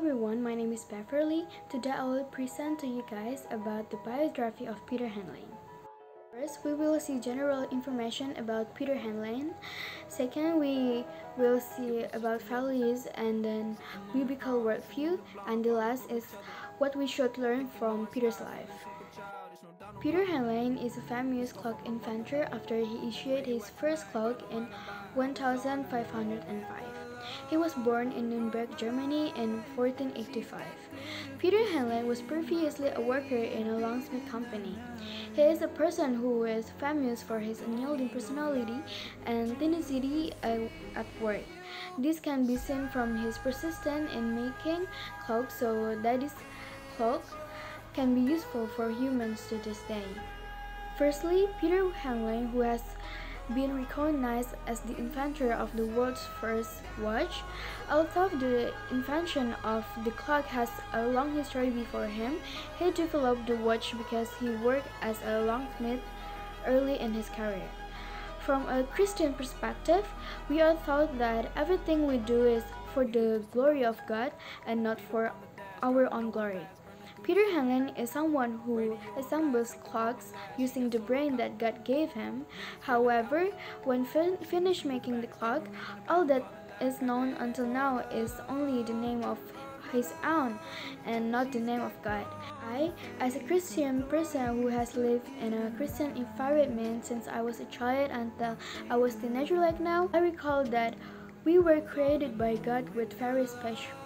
everyone, my name is Beverly. Today I will present to you guys about the biography of Peter Henlein. First, we will see general information about Peter Henlein. Second, we will see about values and then biblical worldview. And the last is what we should learn from Peter's life. Peter Henlein is a famous clock inventor after he issued his first clock in 1505. He was born in Nuremberg, Germany in 1485. Peter Henlein was previously a worker in a locksmith company. He is a person who is famous for his unyielding personality and tenacity uh, at work. This can be seen from his persistence in making clocks so that this clock can be useful for humans to this day. Firstly, Peter Henlein, who has been recognized as the inventor of the world's first watch. Although the invention of the clock has a long history before him, he developed the watch because he worked as a locksmith early in his career. From a Christian perspective, we are taught that everything we do is for the glory of God and not for our own glory. Peter Henlein is someone who assembles clocks using the brain that God gave him. However, when fin finished making the clock, all that is known until now is only the name of his own and not the name of God. I, as a Christian person who has lived in a Christian environment since I was a child until I was teenager like now, I recall that we were created by God with various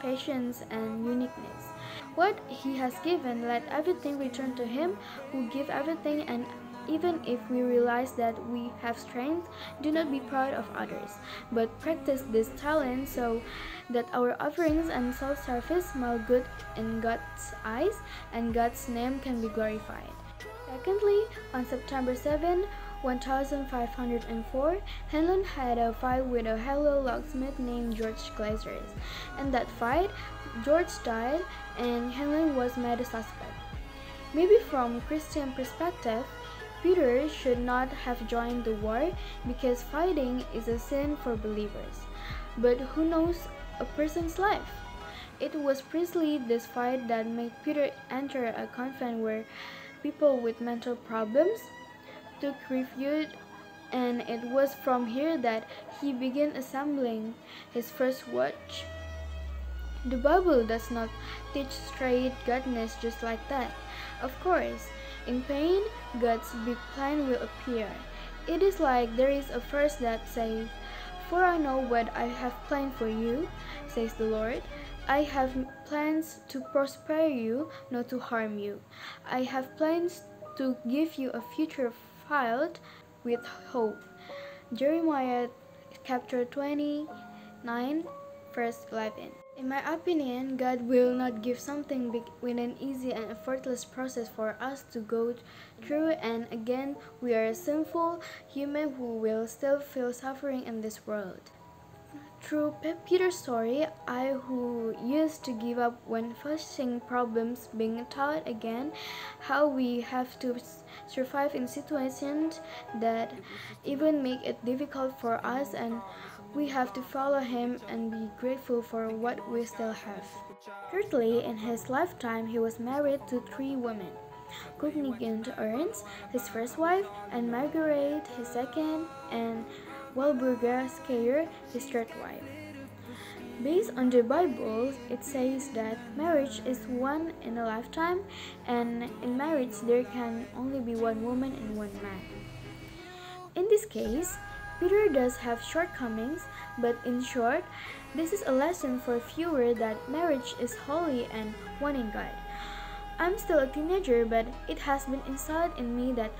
passions and uniqueness. What he has given, let everything return to him who give everything and even if we realize that we have strength, do not be proud of others, but practice this talent so that our offerings and self-service smell good in God's eyes and God's name can be glorified. Secondly, on September 7, 1504, Henlein had a fight with a fellow locksmith named George Glazers. In that fight, George died and Helen was made a suspect. Maybe from Christian perspective, Peter should not have joined the war because fighting is a sin for believers. But who knows a person's life? It was precisely this fight that made Peter enter a convent where people with mental problems took refuge and it was from here that he began assembling his first watch the Bible does not teach straight godness just like that. Of course, in pain, God's big plan will appear. It is like there is a verse that says, For I know what I have planned for you, says the Lord. I have plans to prosper you, not to harm you. I have plans to give you a future filled with hope. Jeremiah chapter 29, verse 11. In my opinion, God will not give something with an easy and effortless process for us to go through and again we are a sinful human who will still feel suffering in this world. Through Peter's story, I who used to give up when facing problems being taught again how we have to survive in situations that even make it difficult for us and we have to follow him and be grateful for what we still have. Thirdly, in his lifetime, he was married to three women. Kunigunde Ernst, his first wife, and Margaret, his second, and Walburga Schayer, his third wife. Based on the Bible, it says that marriage is one in a lifetime, and in marriage there can only be one woman and one man. In this case, Peter does have shortcomings, but in short, this is a lesson for viewer that marriage is holy and one in God. I'm still a teenager, but it has been installed in me that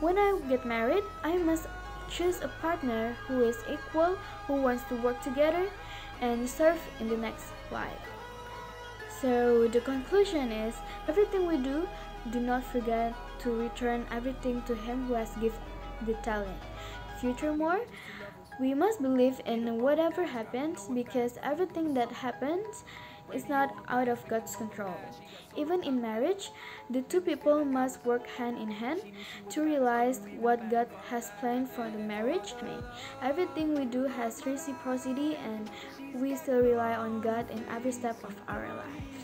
when I get married, I must choose a partner who is equal, who wants to work together, and serve in the next life. So the conclusion is everything we do, do not forget to return everything to Him who has given the talent. Furthermore, we must believe in whatever happens because everything that happens is not out of God's control. Even in marriage, the two people must work hand in hand to realize what God has planned for the marriage. Everything we do has reciprocity and we still rely on God in every step of our life.